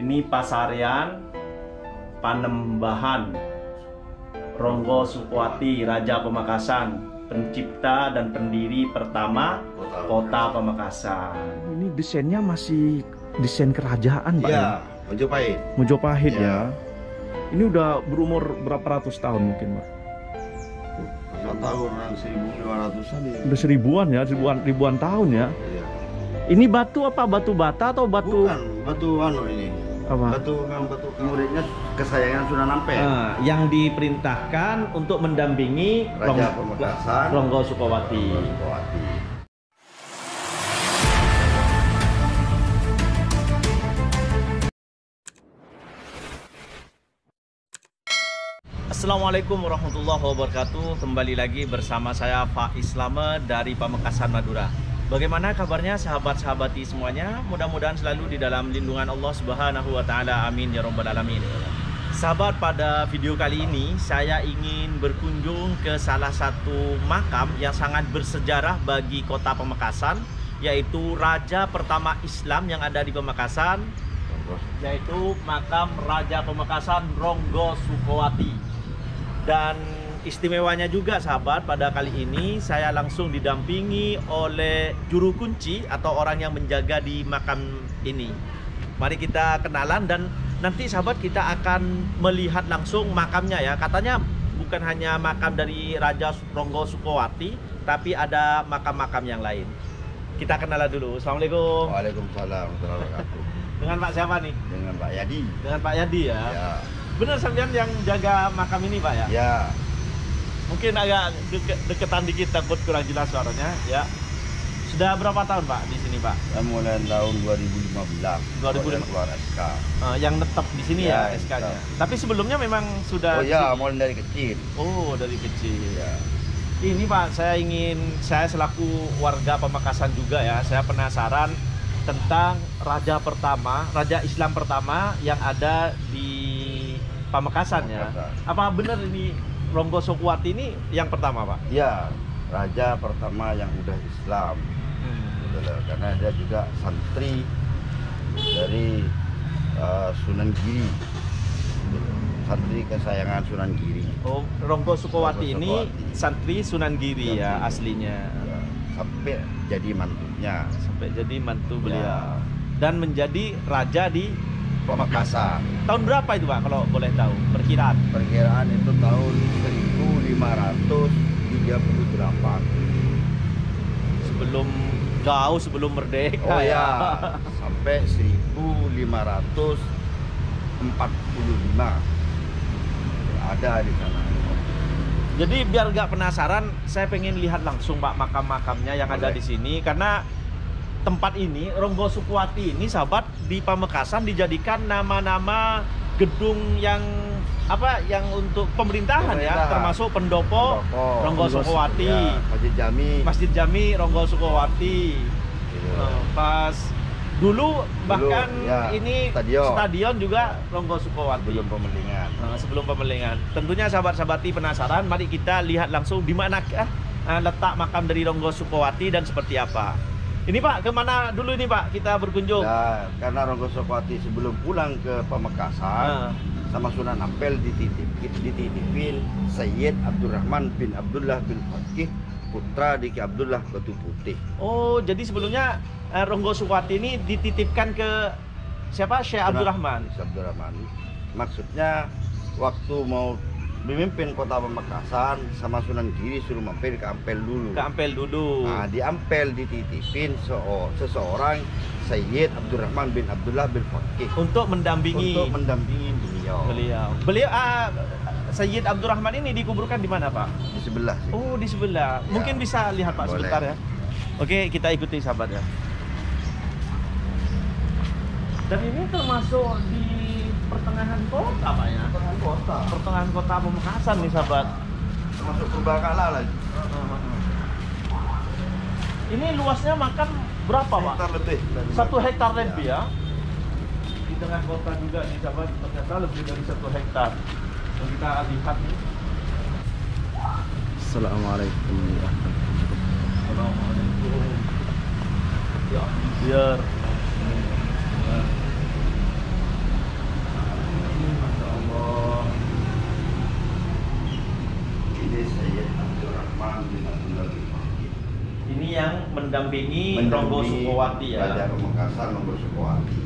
Ini Pasarian Panembahan Ronggo Sukwati Raja Pamekasan pencipta dan pendiri pertama Kota, Kota. Ini desainnya masih desain kerajaan, Pak. Iya, ya? Majapahit. Mojopahit Iya. ya. Ini udah berumur berapa ratus tahun mungkin, Pak? Masa tahun 1500-an ya. Udah seribuan ya, ribuan ribuan tahun ya. Iya. Ini batu apa? Batu bata atau batu Bukan, batu anu ini. Apa? Batu kan batu muridnya kesayangan sudah nampel. Nah, yang diperintahkan untuk mendampingi Raja Rong- Pamekasan. Ronggo Sukawati. Sukawati. Assalamualaikum warahmatullahi wabarakatuh. Kembali lagi bersama saya Pak Islame dari Pamekasan Madura. Bagaimana kabarnya sahabat-sahabati semuanya? Mudah-mudahan selalu di dalam lindungan Allah Subhanahu wa taala. Amin ya rabbal alamin. Sahabat, pada video kali ini saya ingin berkunjung ke salah satu makam yang sangat bersejarah bagi kota Pamekasan yaitu raja pertama Islam yang ada di Pamekasan yaitu makam Raja Pamekasan Ronggo Sukowati. Dan istimewanya juga sahabat, pada kali ini saya langsung didampingi oleh juru kunci atau orang yang menjaga di makam ini. Mari kita kenalan dan nanti sahabat kita akan melihat langsung makamnya ya. Katanya bukan hanya makam dari Raja Ronggo Sukowati, tapi ada makam-makam yang lain. Kita kenalan dulu. Assalamualaikum. Waalaikumsalam. Dengan Pak siapa nih? Dengan Pak Yadi. Dengan Pak Yadi ya. Ya. Benar sampean yang jaga makam ini Pak ya? Ya. Mungkin agak deke- deketan dikit takut kurang jelas suaranya ya. Sudah berapa tahun Pak di sini Pak? Saya mulai tahun 2015. 2015. keluar SK. Eh, yang tetap di sini ya, Ya, SK-nya. tetap. Tapi sebelumnya memang sudah Oh ya, mulai dari kecil. Oh, dari kecil. Ya. Ini Pak, saya ingin saya selaku warga Pamekasan juga ya, saya penasaran tentang raja pertama, raja Islam pertama yang ada di Pamekasan ya. Pamekasan. Apa benar ini Ronggo Sokwati ini yang pertama Pak? Ya, raja pertama yang udah Islam. Gitu loh. Karena dia juga santri dari uh, Sunan Giri. Gitu. Santri kesayangan Sunan Giri. Oh, Ronggo Sukowati Ronggo ini Sukowati. santri Sunan Giri ya Santri. aslinya. Ya, sampai jadi mantunya. Sampai jadi mantu beliau Ya. dan menjadi raja di Pamekasan. tahun berapa itu Pak kalau boleh tahu perkiraan? Perkiraan itu tahun 1538. Sebelum jauh sebelum merdeka Oh ya, sampai 1545. Ada di sana. Jadi biar nggak penasaran, saya pengen lihat langsung Pak makam-makamnya yang ada Boleh. di sini karena tempat ini Ronggo Sukwati ini sahabat di Pamekasan dijadikan nama-nama gedung yang apa yang untuk pemerintahan, ya Pemerintahan. termasuk pendopo, Pendopo. Ronggo Sukowati, Ya, Masjid Jami. Masjid Jami Ronggo Sukowati. Gitu. Eh, pas dulu bahkan ya, ini stadion. stadion juga Ronggo Sukowati. Belum pemelingan. Nah, sebelum pemelingan. Tentunya sahabat-sahabati penasaran, mari kita lihat langsung di manakah eh, letak makam dari Ronggo Sukowati dan seperti apa. Ini Pak, ke mana dulu ini Pak kita berkunjung? Nah, karena Ronggo Sukawati sebelum pulang ke Pamekasan Ah. sama Sunan Ampel dititip, dititipin Sayyid Abdurrahman bin Abdullah bin Fakih putra Diki Abdullah Batu Putih. Oh, jadi sebelumnya eh, Ronggo Sukowati ini dititipkan ke siapa? Syekh Abdurrahman. Syekh Abdurrahman. Maksudnya waktu mau memimpin kota Pamekasan sama Sunan Giri suruh mampir ke Ampel dulu. Ke Ampel dulu. Nah, di Ampel dititipin seo- seseorang Sayyid Abdurrahman bin Abdullah bin Fakih Untuk mendampingi untuk mendampingi beliau. beliau. Beliau ah, Sayyid Abdurrahman ini dikuburkan di mana Pak? di sebelah sih. Oh di sebelah. Ya. Mungkin bisa lihat Pak Boleh. sebentar ya. Oke kita ikuti sahabat ya. Dan ini termasuk di pertengahan kota Pak ya. Pertengahan kota. Pertengahan kota Pamekasan nih sahabat. Termasuk Purbakala lagi. Ini luasnya makan berapa Pak? Hektar lebih. Satu hektar lebih ya. Di tengah kota juga nih sahabat ternyata lebih dari satu hektar. Yang kita lihat nih. Assalamualaikum Assalamualaikum. Ya, biar. Mendampingi, Ronggo mendampingi Sukowati ya. Raja Pamekasan Ronggo Sukowati.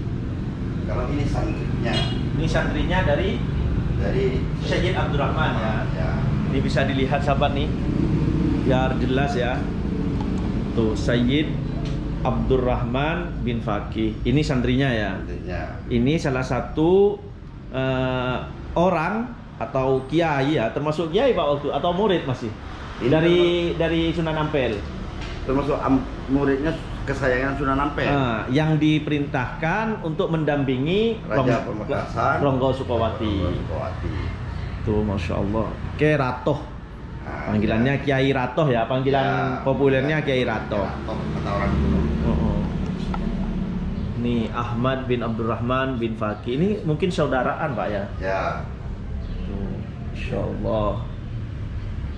Kalau ini santrinya Ini santrinya dari dari Syed Abdurrahman ya. Ya. Ini bisa dilihat sahabat nih. Biar jelas ya. Tuh Sayyid Abdurrahman bin Fakih. Ini santrinya ya. Santrinya. Ini salah satu eh, orang atau kiai ya, termasuk kiai Pak waktu atau murid masih. Ini Dari dari Sunan Ampel. Termasuk am- muridnya kesayangan Sunan Ampel. Nah, yang diperintahkan untuk mendampingi Raja Rong- Pamekasan Ronggo Sukowati. Ronggo Sukowati. Tuh, masya Allah. Kiai Ratoh. Nah, Panggilannya Kiai Ratoh ya, panggilan Ya, populernya ya, Kiai Ratoh. Ratoh kata orang dulu. Oh, oh. Nih Ahmad bin Abdurrahman bin Fakih. Ini mungkin saudaraan Pak ya. Ya. Tuh, Masya Allah.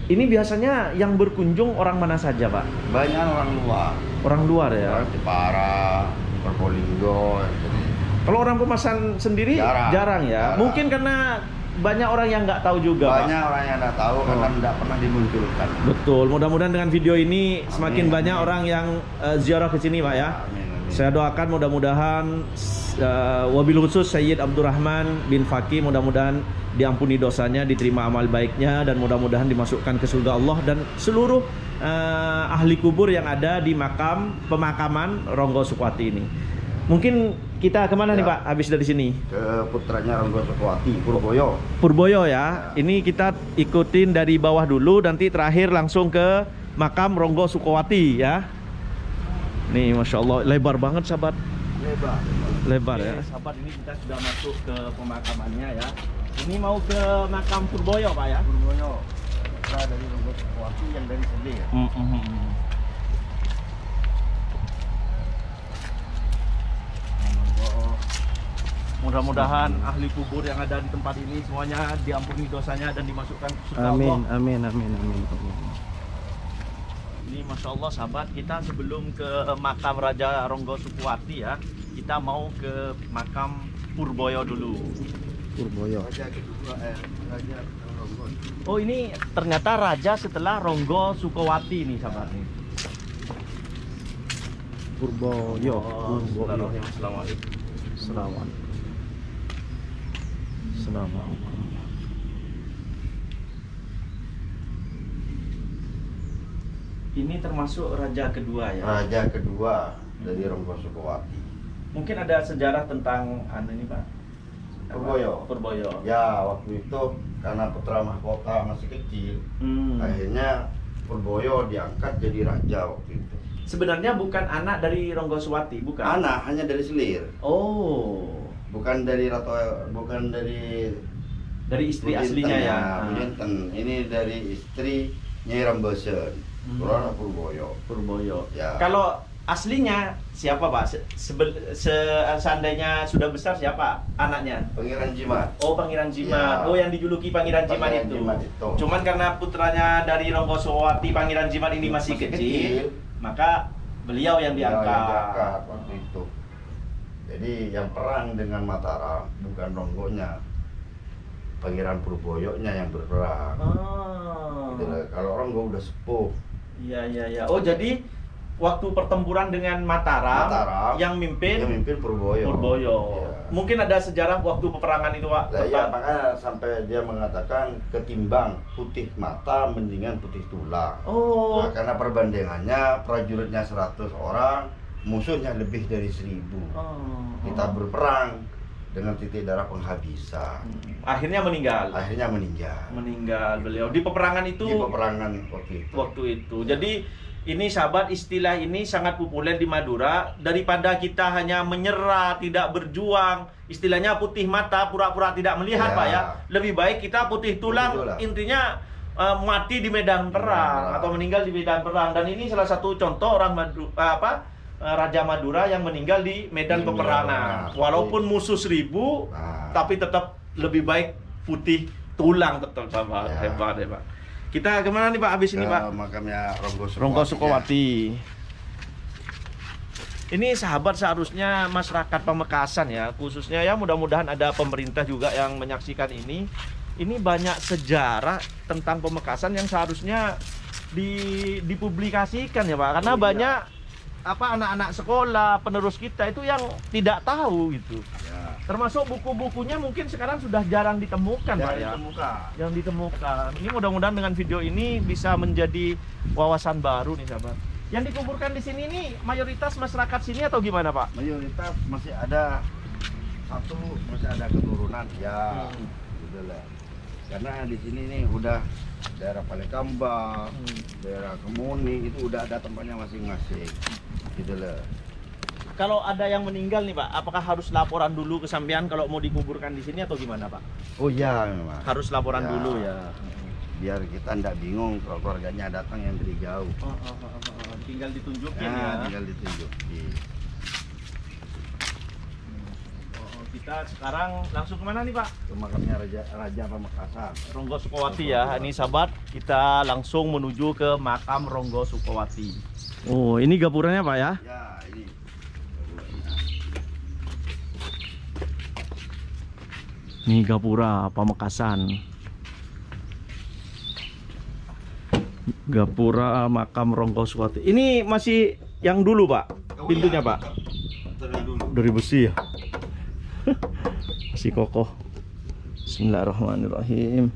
Ini biasanya yang berkunjung orang mana saja Pak? Banyak orang luar. Orang luar ya. Orang Jepara, Probolinggo, jadi Kalau orang pemasan sendiri Jarang. jarang, ya. Jarang. Mungkin karena banyak orang yang nggak tahu juga Pak. banyak orang yang tidak tahu karena Oh. tidak pernah dimunculkan. Betul. Mudah-mudahan dengan video ini semakin Amin, banyak amin. orang yang eh, ziarah ke sini Pak ya. Amin, amin. Saya doakan mudah-mudahan uh, wabil khusus Sayyid Abdurrahman bin Fakih mudah-mudahan diampuni dosanya, diterima amal baiknya dan mudah-mudahan dimasukkan ke surga Allah dan seluruh uh, ahli kubur yang ada di makam pemakaman Ronggo Sukwati ini. Mungkin kita ke mana nih Ya. Pak? Habis dari sini? Ke putranya Ronggo Sukowati, Purboyo. Purboyo ya. Ini kita ikutin dari bawah dulu, nanti terakhir langsung ke makam Ronggo Sukowati ya. Nih, masya Allah, lebar banget sahabat. Lebar. lebar ya. Sahabat ini kita sudah masuk ke pemakamannya ya. Ini mau ke makam Purboyo pak ya. Purboyo. Putra dari Ronggo Sukowati yang dari Selir. Mm, mm, mm. Mudah-mudahan ahli kubur yang ada di tempat ini semuanya diampuni dosanya dan dimasukkan ke surga Allah. amin, amin, amin. Ini masya Allah sahabat kita sebelum ke makam Raja Ronggo Sukuwati ya kita mau ke makam Purboyo dulu. Purboyo. Raja kedua eh Raja Ronggo. Oh ini ternyata raja setelah Ronggo Sukowati nih sahabat nih. Purboyo. Oh, Purboyo. Assalamualaikum. Selamat. Selamat. Ini termasuk raja kedua ya. Raja kedua dari Ronggo Sukowati. Mungkin ada sejarah tentang anu ini pak. Purboyo. Purboyo. Ya waktu itu karena putra mahkota masih kecil, Hmm. akhirnya Purboyo diangkat jadi raja waktu itu. Sebenarnya bukan anak dari Ronggo Suwati, bukan? Anak hanya dari Selir, Oh, bukan dari Ratu, bukan dari dari istri Bujinten aslinya ya. Ah. Bujinten. Ini dari istri Nyai Rambosen, Hmm. Purana Purboyo. Purboyo. Ya. Kalau aslinya siapa pak? Se se- seandainya sudah besar siapa anaknya? Pangeran Jimat. Oh Pangeran Jimat. Ya. Oh yang dijuluki Pangeran Jimat itu. Jimat itu. Cuman karena putranya dari Ronggo Sowati Pangeran Jimat ini masih, Masih kecil, kecil. maka beliau yang Ya, diangkat. yang diangkat waktu itu. Jadi yang perang dengan Mataram bukan Ronggonya, Pangeran Purboyonya yang berperang. Oh. Gitu. Kalau Ronggo udah sepuh, Iya iya iya. Oh jadi waktu pertempuran dengan Mataram, Mataram, yang mimpin yang mimpin Purboyo. Purboyo. Iya. Mungkin ada sejarah waktu peperangan itu pak. Lah, ya, makanya sampai dia mengatakan ketimbang putih mata mendingan putih tulang. Oh. Nah, karena perbandingannya prajuritnya 100 orang, musuhnya lebih dari 1000. Oh. Kita berperang dengan titik darah penghabisan. Akhirnya meninggal. Akhirnya meninggal. Meninggal beliau di peperangan itu. Di peperangan waktu itu. waktu itu. Jadi ini sahabat istilah ini sangat populer di Madura daripada kita hanya menyerah, tidak berjuang, istilahnya putih mata, pura-pura tidak melihat, Ya. Pak ya. Lebih baik kita putih tulang, Putih tulang. intinya eh, mati di medan perang perang. atau meninggal di medan perang dan ini salah satu contoh orang Madu, eh, apa Raja Madura yang meninggal di medan medan peperangan. perang. Walaupun musuh seribu, Nah. tapi tetap lebih baik putih tulang tetap sahabat. Ya. Hebat, hebat. Kita ke mana nih Pak habis ini Pak? makamnya Ronggo Sukowati. Ronggo Sukowati. Ini sahabat seharusnya masyarakat Pamekasan ya, khususnya ya mudah-mudahan ada pemerintah juga yang menyaksikan ini. Ini banyak sejarah tentang Pamekasan yang seharusnya di, dipublikasikan ya Pak, karena Oh, iya. banyak apa anak-anak sekolah, penerus kita itu yang tidak tahu gitu. Ya. Termasuk buku-bukunya mungkin sekarang sudah jarang ditemukan, Pak Dari ya. terbuka. Yang ditemukan. Ini mudah-mudahan dengan video ini bisa menjadi wawasan baru nih, sahabat. Yang dikuburkan di sini ini mayoritas masyarakat sini atau gimana, Pak? Mayoritas masih ada satu masih ada keturunan ya. Hmm. Gitu lah. Karena di sini nih udah daerah Palekambang, Hmm. daerah Kemuni itu udah ada tempatnya masing-masing. Gitu lah. Kalau ada yang meninggal nih, Pak, apakah harus laporan dulu ke sampean kalau mau dikuburkan di sini atau gimana, Pak? Oh iya memang. Harus laporan Ya. dulu ya. Biar kita ndak bingung kalau keluarganya datang yang dari jauh. Oh, oh, oh, oh, oh. Tinggal ditunjukin Ya, ya. tinggal ditunjuk. Iya. Oh, oh, kita sekarang langsung ke mana nih Pak? Ke makamnya Raja Raja Pamekasan. Ronggo Sukowati ya. Ini sahabat, kita langsung menuju ke makam Ronggo Sukowati. Oh, ini gapuranya Pak ya? Ya, ini. Ini gapura Pamekasan. Gapura makam Ronggo Sukowati. Ini masih yang dulu Pak? Pintunya Pak? Dari besi ya? masih kokoh. Bismillahirrahmanirrahim.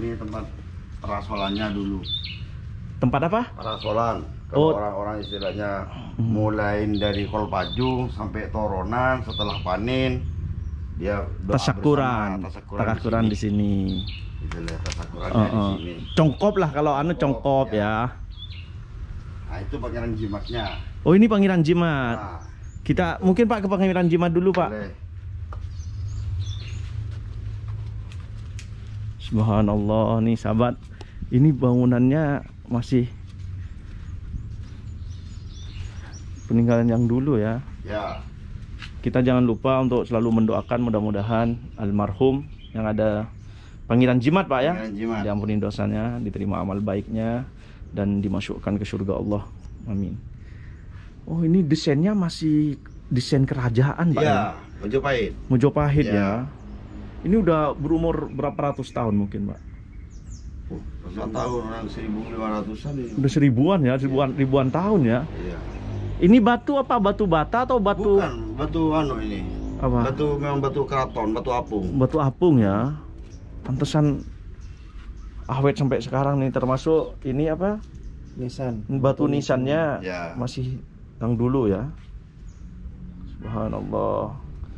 Ini tempat rasolannya dulu. Tempat apa? Rasolan. Oh. Kalau orang-orang istilahnya mulai dari kolpajung sampai toronan setelah panen dia doa Tasakuran, bersama, tasakuran di sini. Gitu lah, tasakurannya Oh, di oh. sini. Congkop lah kalau anu congkop ya. Nah, itu pangeran jimatnya. Oh ini Pangeran Jimat. Nah, Kita mungkin Pak ke Pangeran Jimat dulu Pak. boleh. Subhanallah nih sahabat. Ini bangunannya masih peninggalan yang dulu ya. Ya, Kita jangan lupa untuk selalu mendoakan mudah-mudahan almarhum yang ada Pangeran Jimat Pak ya. Jimat. Diampuni dosanya, diterima amal baiknya dan dimasukkan ke surga Allah. Amin. Oh, ini desainnya masih desain kerajaan Pak ya. ya, Majapahit. Mojopahit Ya. ya. Ini udah berumur berapa ratus tahun mungkin, Pak? Ratusan tahun orang 1500-an ini. Udah seribuan ya, ribuan ribuan tahun ya. Iya. Ini batu apa? Batu bata atau batu Bukan, batu anu ini. apa? Batu memang batu keraton, batu apung. Batu apung ya. Pantesan awet sampai sekarang nih termasuk ini apa? Nisan. Batu nisannya Ya. masih yang dulu ya. Subhanallah.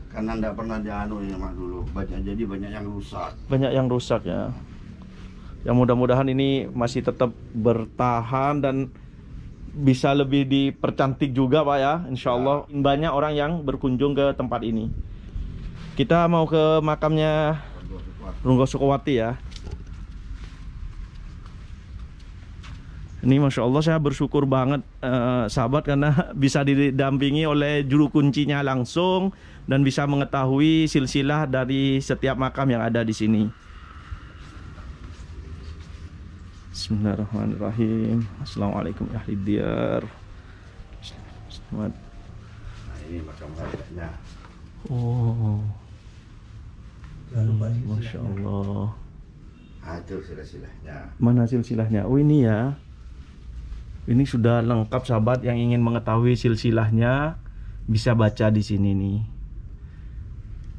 Karena ndak pernah dianu ini mak dulu. Banyak jadi banyak yang rusak. Banyak yang rusak ya. Yang mudah-mudahan ini masih tetap bertahan dan bisa lebih dipercantik juga Pak ya. Insya Allah banyak orang yang berkunjung ke tempat ini. Kita mau ke makamnya Runggo Sukowati ya. Ini masya Allah saya bersyukur banget eh, sahabat karena bisa didampingi oleh juru kuncinya langsung dan bisa mengetahui silsilah dari setiap makam yang ada di sini. Bismillahirrahmanirrahim. Assalamualaikum ya ahli diyar. Selamat. Nah, ini makam rajanya. Oh. Masya Allah. Nah, itu sila-silahnya. Mana silsilahnya? Oh ini ya. Ini sudah lengkap sahabat yang ingin mengetahui silsilahnya bisa baca di sini nih.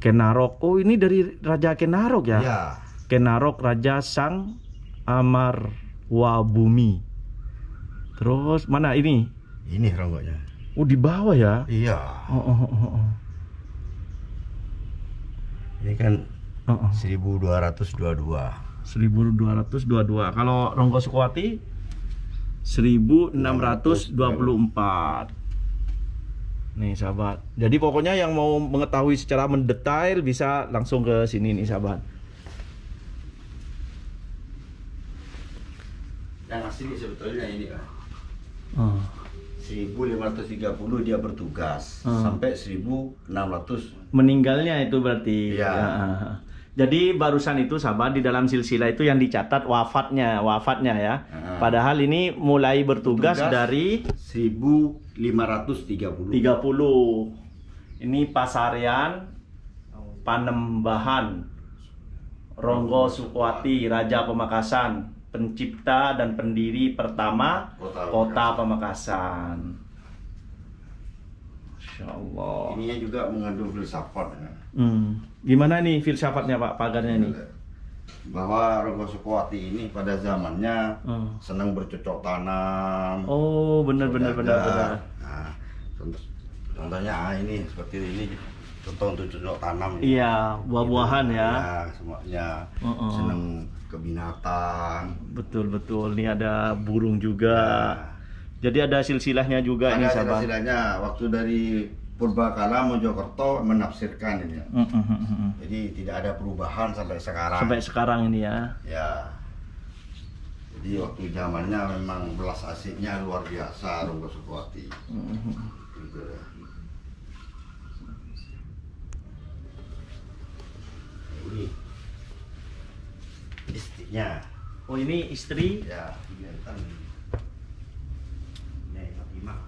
Kenarok. Oh ini dari Raja Kenarok ya? Ya. Kenarok Raja Sang Amarwabumi. Terus mana ini? Ini ronggoknya. Oh di bawah ya? Iya. Oh, oh, oh, oh. Ini kan Oh, oh. 1222. 1222. Kalau Ronggo Sukwati 1624. Nih sahabat. Jadi pokoknya yang mau mengetahui secara mendetail bisa langsung ke sini nih sahabat. Asli sebetulnya ini kan. Oh. 1530 dia bertugas Hmm. sampai 1600 Meninggalnya itu berarti. Iya. Ya. Jadi barusan itu sahabat di dalam silsilah itu yang dicatat wafatnya, wafatnya ya. Ah. Padahal ini mulai bertugas Bertugas. dari 1530. 30 ini pasarian Panembahan Ronggo Sukwati Raja Pemakasan pencipta dan pendiri pertama Kota Kota Pamekasan. Masya Allah. Ininya juga mengandung filsafat ya. Hmm. Gimana nih filsafatnya Pak pagarnya nih? Bahwa Rogo Sukuwati ini pada zamannya Hmm. senang bercocok tanam. Oh benar benar benar benar. Nah, contoh- contohnya ah, ini seperti ini contoh untuk cocok tanam. ini. Iya buah-buahan Gitu. ya. semuanya Uh-uh. senang ke binatang. Betul betul. Ini ada burung juga. Nah, Jadi ada silsilahnya juga ini ada sahabat. hasilnya waktu dari Purbakala Mojokerto menafsirkan ini. ya. Hmm. Jadi tidak ada perubahan sampai sekarang. Sampai sekarang ini ya. Ya. Jadi waktu zamannya memang belas asiknya luar biasa Rogo Sukuwati. Hmm, hmm. Gitu ya. Ini istrinya Oh ini istri ya kelihatan Nih Fatimah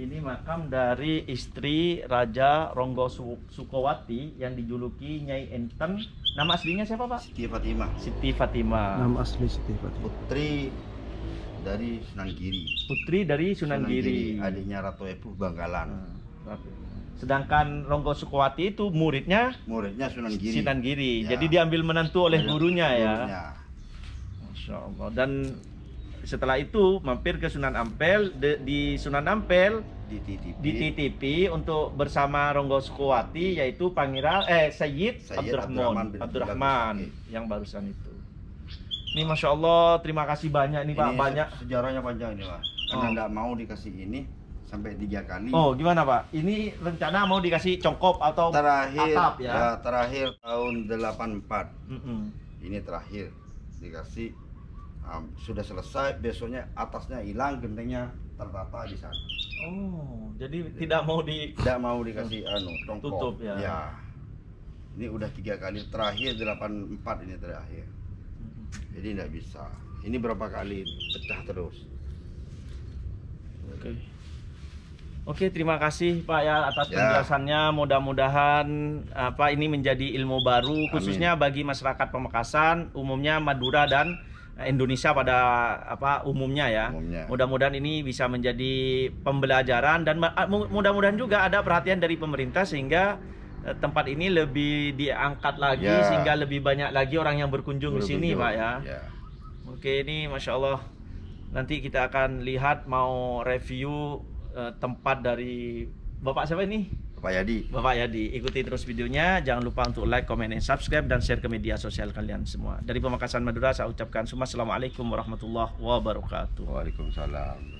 Ini makam dari istri Raja Ronggo Su- Sukowati yang dijuluki Nyai Enten. Nama aslinya siapa Pak? Siti Fatimah Siti Fatimah. Nama asli Siti Fatimah. putri dari Sunan Giri Putri dari Sunan Giri. adiknya Ratu Epuh Bangkalan Nah, Sedangkan Ronggo Sukowati itu muridnya muridnya Sunan Giri Sunan Giri. Ya. Jadi diambil menantu oleh gurunya ya. Gurunya. Masya Allah. Dan setelah itu mampir ke Sunan Ampel. De- di Sunan Ampel dititipi dititipi untuk bersama Ronggo Sukowati yaitu Pangeran eh Sayyid, Sayyid Abdurrahman Abdurrahman yang barusan itu. Ini masya Allah terima kasih banyak nih Pak Ini banyak. se- sejarahnya panjang ini Pak karena Oh. nggak mau dikasih ini sampai tiga kali Oh gimana Pak? Ini rencana mau dikasih congkop atau terakhir atap ya? ya, terakhir tahun 84 Mm-mm. ini terakhir dikasih um, sudah selesai besoknya atasnya hilang gentengnya tertata di sana Oh jadi tidak mau di tidak mau dikasih anu tongkol Tutup, ya. ini udah tiga kali terakhir 84 ini terakhir jadi tidak bisa ini berapa kali pecah terus Oke. Oke, terima kasih Pak ya atas Ya. penjelasannya. Mudah-mudahan apa ini menjadi ilmu baru khususnya bagi masyarakat Pamekasan, umumnya Madura dan Indonesia pada apa umumnya ya. Umumnya. Mudah-mudahan ini bisa menjadi pembelajaran dan mu- mudah-mudahan juga ada perhatian dari pemerintah sehingga eh, tempat ini lebih diangkat lagi Ya. sehingga lebih banyak lagi orang yang berkunjung di sini. Pak ya. ya. Oke ini Masya Allah Nanti kita akan lihat mau review eh, tempat dari Bapak siapa ini? Pak Yadi. Bapak Yadi. Ikuti terus videonya. Jangan lupa untuk like, comment, dan subscribe Dan share ke media sosial kalian semua. Dari Pemakasan Madura saya ucapkan semua Assalamualaikum warahmatullahi wabarakatuh. Waalaikumsalam